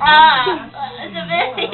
Ah, você vê?